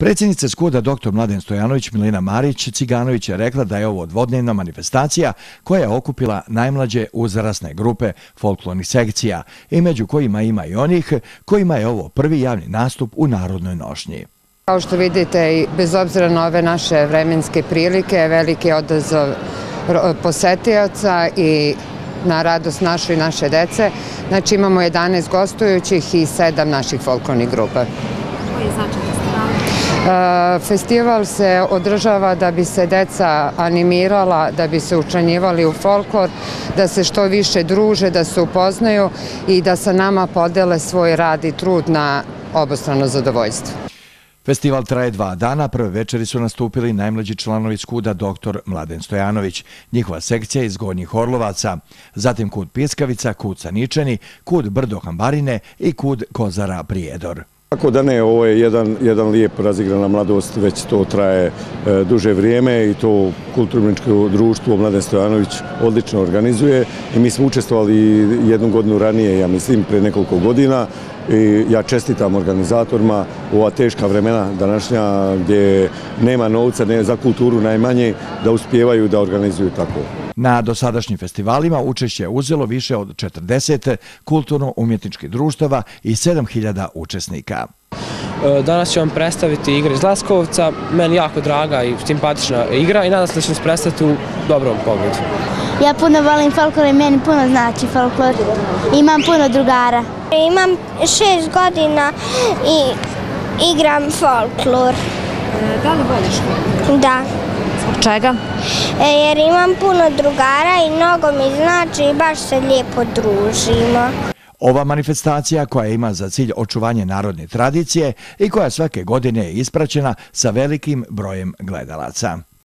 Predsjednica Skuda dr. Mladen Stojanović Milina Marić Ciganović je rekla da je ovo dvodnevna manifestacija koja je okupila najmlađe uzrasne grupe folklornih sekcija i među kojima ima i onih kojima je ovo prvi javni nastup u Narodnoj nošnji. Kao što vidite, bez obzira na ove naše vremenske prilike, veliki odazov posetijaca i na radost našu i naše dece. Znači imamo 11 gostujućih i 7 naših folklornih grupa. Koji je značaj E, festival se održava da bi se deca animirala, da bi se učanjivali u folklor, da se što više druže, da se upoznaju i da sa nama podele svoj rad i trud na obostrano zadovoljstvo. Festival traje dva dana, prve večeri su nastupili najmlađi članovi skuda dr. Mladen Stojanović, njihova sekcija iz Gornjih Orlovaca, zatim kud Piskavica, kud Saničani, kud Brdo Hambarine i kud Kozara Prijedor. Tako da ne, ovo je jedan lijep razigrana mladost, već to traje e, duže vrijeme i to kulturničko društvo Mladen Stojanović odlično organizuje i mi smo učestvovali jednu godinu ranije, ja mislim, pre nekoliko godina i ja čestitam organizatorima u ova teška vremena današnja gdje nema novca ne za kulturu najmanje da uspijevaju da organizuju tako. Na dosadašnjim festivalima učešće je uzelo više od 40 kulturno-umjetničkih društava i 7000 učesnika. E, danas ću vam predstaviti igre iz Laskovca. Meni jako draga i simpatična igra i nadam se da ću vas predstaviti u dobrom pogledu. Ja puno volim folklor i meni puno znači folklor. Imam puno drugara. Imam šest godina i igram folklor. E, da li voliš folklor? Da. Zbog čega? E, jer imam puno drugara i mnogo mi znači i baš se lijepo družimo. Ova manifestacija koja ima za cilj očuvanje narodne tradicije i koja svake godine je ispraćena sa velikim brojem gledalaca.